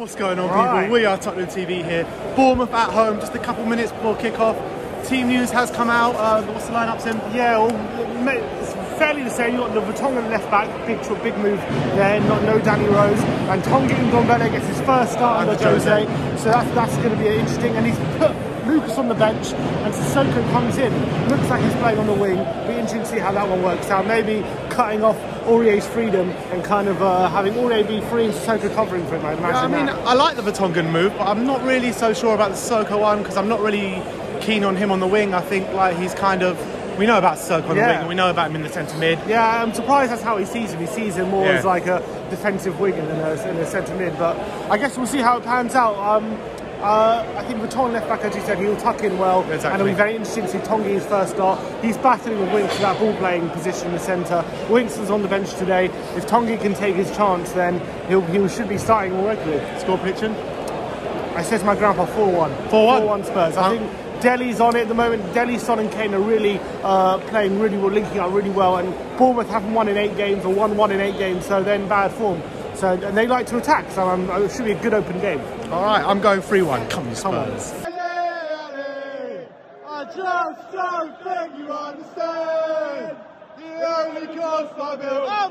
What's going on, Right. people? We are Tottenham TV here. Bournemouth at home, just a couple minutes before kickoff. Team news has come out. Uh, what's the lineup, Sim? Yeah, well, it's fairly the same. You've got the Vertonghen left back, big big move there. Not no Danny Rose, and Tanguy Ndombele gets his first start under Under Jose. Jose. So that's that's going to be interesting. And he's put Lucas on the bench, and Sissoko comes in. Looks like he's playing on the wing. Be interesting to see how that one works out. Maybe cutting off Aurier's freedom and kind of uh, having Aurier be free and Sissoko covering for him. I imagine. I mean, that. I like the Vertonghen move, but I'm not really so sure about the Sissoko one because I'm not really keen on him on the wing. I think like he's kind of. We know about Sissoko on the wing, and we know about him in the centre mid. Yeah, I'm surprised that's how he sees him. He sees him more Yeah. as like a defensive winger than a, a centre mid. But I guess we'll see how it pans out. Um, uh, I think Vertonghen left back, as you said, he'll tuck in well, and Exactly. it'll be very interesting to see Tanguy's first start. He's battling with Winks for that ball playing position in the centre. Winks is on the bench today. If Tanguy can take his chance, then he'll, he should be starting more regularly. Score prediction? I said to my grandpa 4 1. 4-1? 4 1 Spurs. I think Dele's on it at the moment. Dele, Son, and Kane are really uh, playing really well, linking up really well. And Bournemouth haven't won in eight games or won one in eight games, so they're in bad form. So and they like to attack, so um, it should be a good open game. All right, I'm going 3 1. Come on, Come on. I just don't think you understand the only cost I built. Oh,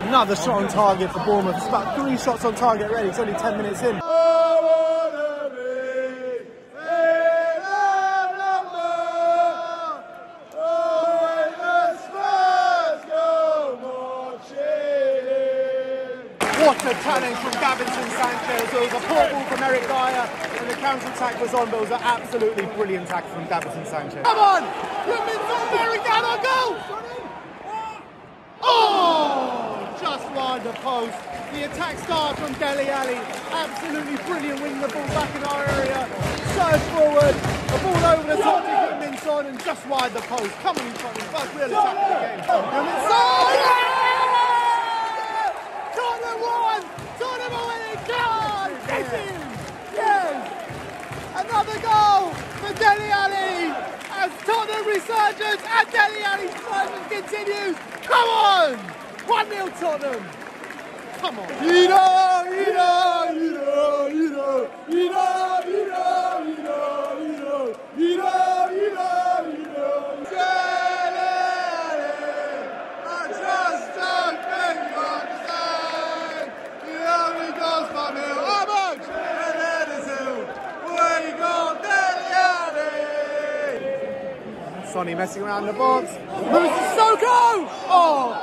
Another shot on target for Bournemouth. It's about three shots on target already. It's only 10 minutes in. I wanna be in a number. Oh, when the Spurs go marching. What a challenge from Davinson Sanchez. It was a poor ball from Eric Dier, and the counter attack was on, but it was an absolutely brilliant tackle from Davinson Sanchez. Come on! You've been so very down on goal! Oh! Just wide the post. The attack starts from Dele Alli. Absolutely brilliant winning the ball back in our area. Surge forward. The ball over the top to Son and just wide the post. Come on, Tottenham. First real attack of the game. Heung-Min Son! Tottenham won! Tottenham winning! Come on! Yes! Another goal for Dele Alli! As Tottenham resurgence and Dele Alli's resurgence continues! Come on! 1-0 Tottenham! Come on! Ida! Ida! Ida! Ida! Ida! Ida! Ida! Ida! Ida! Dele Alli! I just don't think you understand. He only goes from here. How much? And that is who. Where you go, Messing around the box. Moves to Soko! Oh!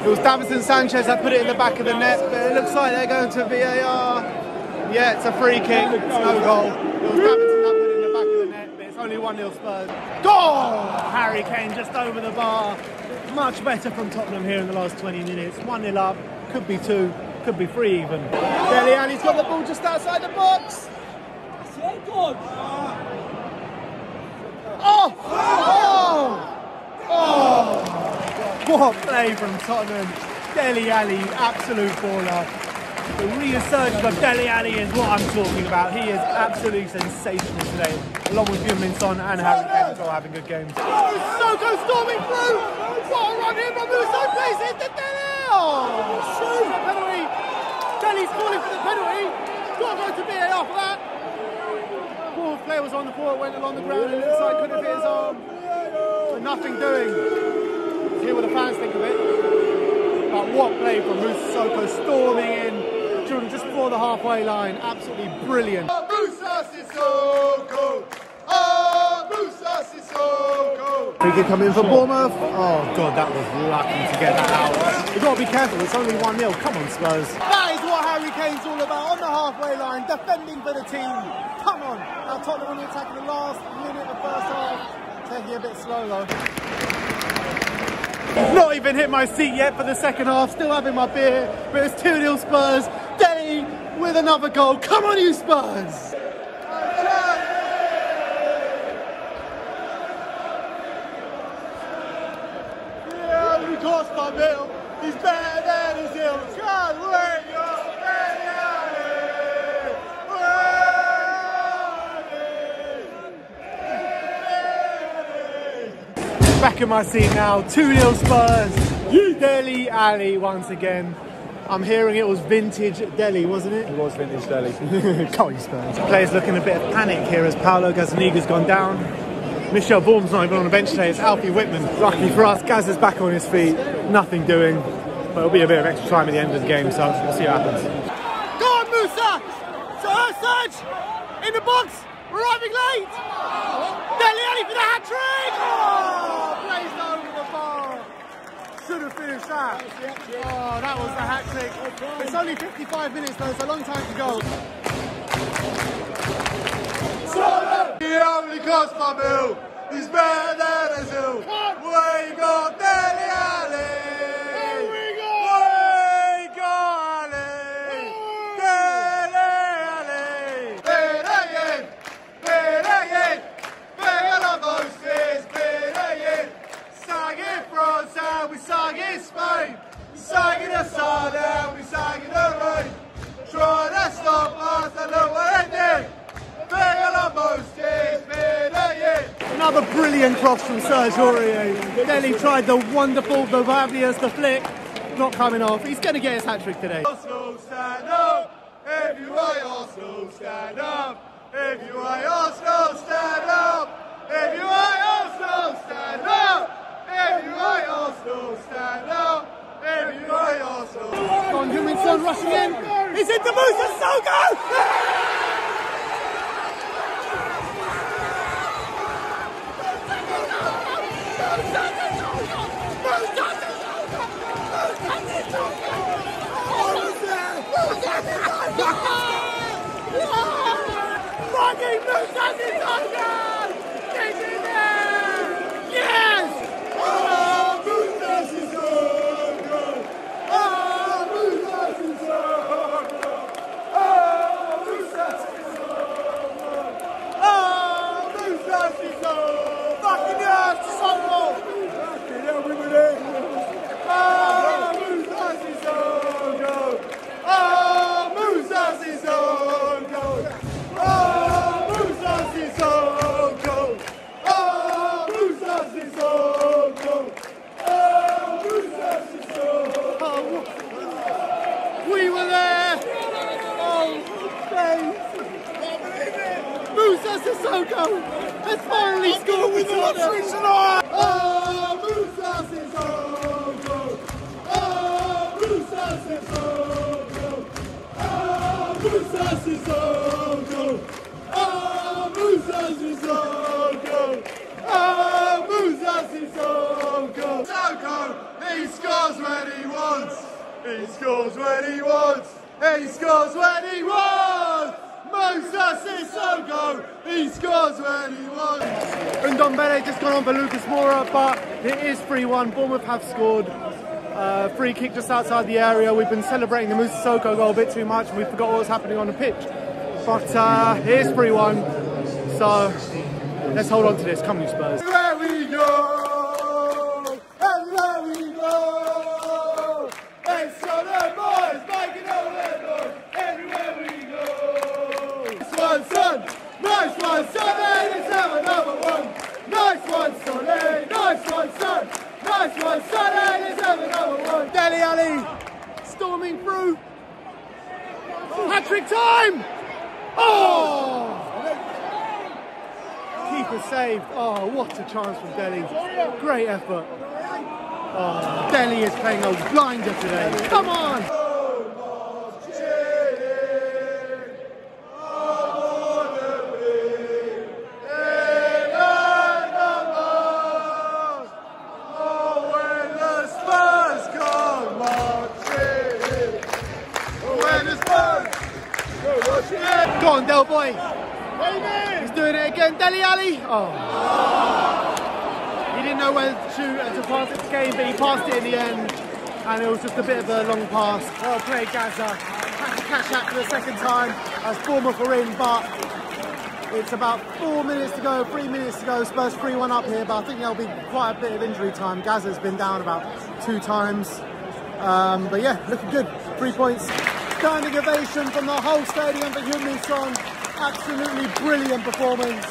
It was Davinson Sanchez that put it in the back of the net, but it looks like they're going to VAR. Yeah, it's a free kick. It's no goal. It was Davinson that put it in the back of the net, but it's only 1 0 Spurs. Goal! Harry Kane just over the bar. Much better from Tottenham here in the last 20 minutes. 1 0 up, could be 2, could be free even. Dele Alli's got the ball just outside the box. Oh! oh! Oh! What play from Tottenham. Dele Alli, absolute baller. The resurgence of Dele Alli is what I'm talking about. He is absolutely sensational today, along with Heung-Min Son and Harry Kane as well having good games. Soko storming through! What a run in from Moussa plays it to Dele! Oh! Shoot! A penalty! Calling for the penalty! Got to go to VAR for that! Poor player was on the floor, went along the ground, and it looks like could have hit his arm. But nothing doing. Let's hear what the fans think of it. But what play from Moussa Sissoko storming in during just before the halfway line. Absolutely brilliant. Moussa Sissoko! Oh, Moussa Sissoko! Free kick coming in for Bournemouth. Oh god, that was lucky to get that out. You've got to be careful, it's only 1-0. Come on, Spurs. Harry Kane's all about, on the halfway line, defending for the team. Come on. Now Tottenham on the attack in the last minute of the first half. Taking a bit slow though. Not even hit my seat yet for the second half, still having my beer, but it's 2-0 Spurs. Dele with another goal. Come on, you Spurs! Yeah, we cost my bill. He's better than his ill. God, where you in my seat now. 2 0 Spurs. Dele Alli once again. I'm hearing it was vintage Dele, wasn't it? It was vintage Dele. Come on, Spurs. Players looking a bit of panic here as Paolo Gazzaniga's gone down. Michel Vorm's not even on the bench today, it's Alfie Whiteman. Luckily for us, Gaz is back on his feet, nothing doing. But it'll be a bit of extra time at the end of the game, so we'll see what happens. Go on, Moussa! So, uh, Serge! In the box! Arriving late! Dele Alli for the hat trick! Oh, placed over the bar. Should have finished that. Oh, that was the hat trick. It's only 55 minutes though, it's a long time to go. The only Costa Bill is better than Azul. We got Another brilliant cross from Serge Aurier. Dele tried the wonderful, the fabulous, the flick. Not coming off. He's going to get his hat trick today. Arsenal stand up. If you are Arsenal, stand up. If you are Arsenal, stand up. If you are Arsenal, stand up. If you are Arsenal, stand up. If you are Arsenal. Don Huminson rushing in. He's into Moussa Sissoko! When he wants! He scores when he wants! He scores when he wants! Moussa Sissoko! He scores when he wants! Ndombele just gone on for Lucas Moura, but it is 3-1. Bournemouth have scored. Uh, free kick just outside the area. We've been celebrating the Moussa Sissoko goal a bit too much and we forgot what was happening on the pitch. But uh, it is 3-1. So let's hold on to this. Come on, you Spurs. One, have another one. Nice one, son. Nice one, son. Nice one, son. And another one. Dele Alli storming through. Patrick time! Oh! Keeper saved. Oh, what a chance from Dele. Great effort. Oh, Dele is playing a blinder today. Come on! Go on, Del Boy. He's doing it again. Dele Alli. Oh. He didn't know where to to pass it to game, but he passed it in the end. And it was just a bit of a long pass. Well played, Gaza. Had to catch that for the second time as Bournemouth are in, but it's about four minutes to go, three minutes to go. Spurs 3 1 up here, but I think there'll be quite a bit of injury time. Gaza's been down about two times. Um, but yeah, looking good. Three points. Standing ovation from the whole stadium for Heung-Min Son. Absolutely brilliant performance.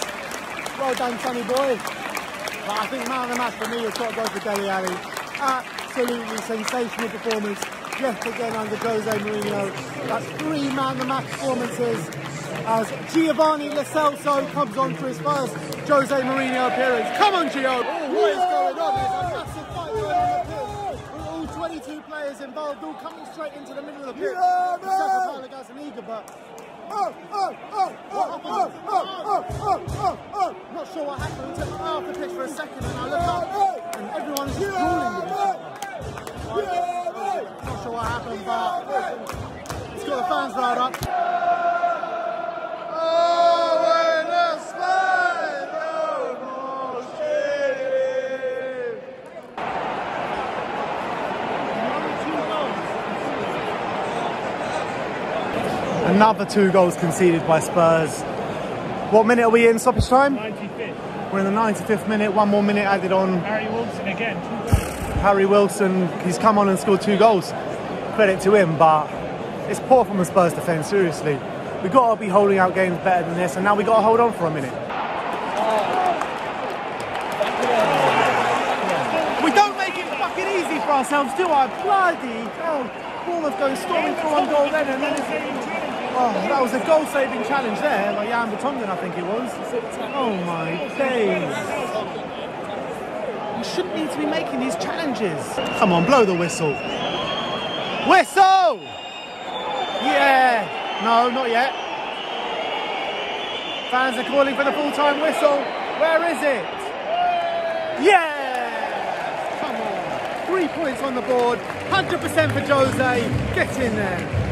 Well done, Sonny boy. But I think man of the match for me has got to go for Dele Alli. Absolutely sensational performance yet again under Jose Mourinho. That's three man of the match performances as Giovanni Lo Celso comes on for his first Jose Mourinho appearance. Come on, Gio! Oh, what is going on? 22 players involved, all coming straight into the middle of the pitch. Yeah, man. Except for Liga, but... Oh, oh, oh, oh, oh, oh, oh, oh, oh, Not sure what happened. Took off the pitch for a second, and I look up, and everyone's is yeah, Not sure what happened, but it's got the fans riled up. Another two goals conceded by Spurs. What minute are we in stoppage time? 95th. We're in the 95th minute, one more minute added on. Harry Wilson again. Harry Wilson, he's come on and scored two goals. Credit to him, but it's poor from the Spurs defence, seriously. We've got to be holding out games better than this, and now we've got to hold on for a minute. We don't make it fucking easy for ourselves, do I? Bloody hell. Bournemouth going storming for one goal then, and then it's... Oh, that was a goal-saving challenge there, by Jan Vertonghen, I think it was. Oh my days. You shouldn't need to be making these challenges. Come on, blow the whistle. Whistle! Yeah. No, not yet. Fans are calling for the full-time whistle. Where is it? Yeah! Come on. Three points on the board. 100% for Jose. Get in there.